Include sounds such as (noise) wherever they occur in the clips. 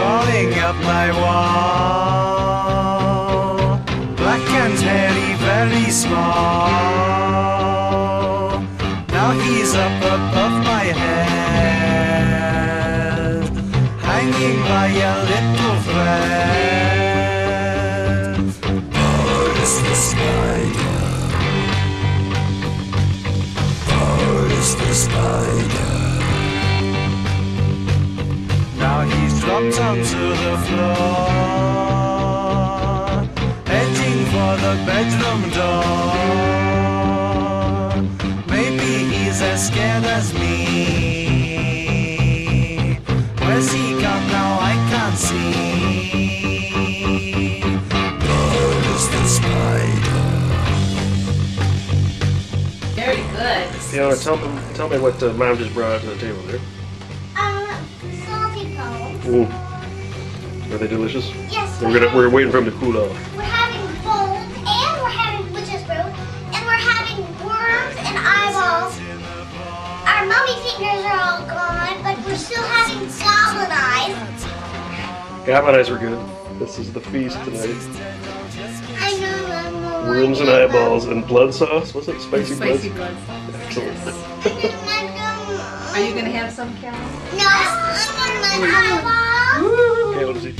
of my wall. Black and hairy, very small. Now he's up above my head, hanging by a little thread. Oh, it's the spider. Oh, it's the spider. He's dropped onto the floor, heading for the bedroom door. Maybe he's as scared as me. Where's he gone now? I can't see. God is the spider. Very good. Fiona, tell me, tell me what uh, mom just brought to the table there. Salty bones. Ooh. Are they delicious? Yes, We're gonna we're waiting for them to cool off. We're having bones, and we're having witch's brew, and we're having worms and eyeballs. Our mummy fingers are all gone, but we're still having goblin eyes. Goblin eyes were good. This is the feast tonight. I know Worms and eyeballs and blood sauce. Was it spicy, Spicy blood? blood. Excellent. (laughs) Are you gonna have some, Carol? No, I'm gonna eyeball. Okay, what is he?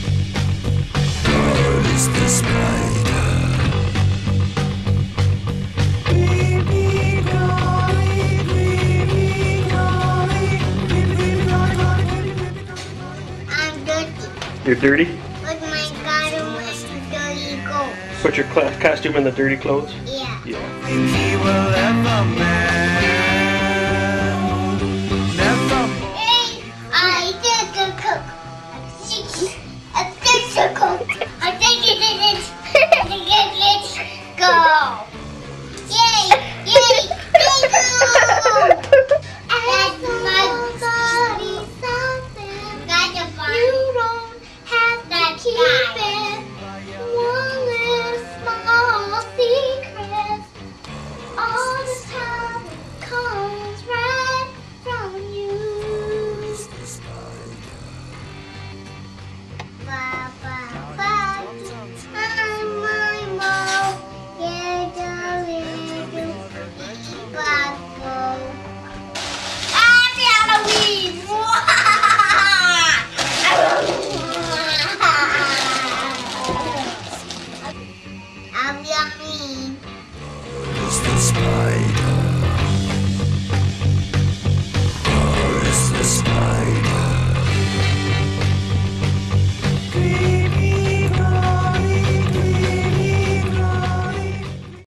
I'm dirty, You're dirty. but my garden was dirty goat. Put your costume in the dirty clothes. Yeah. Yeah.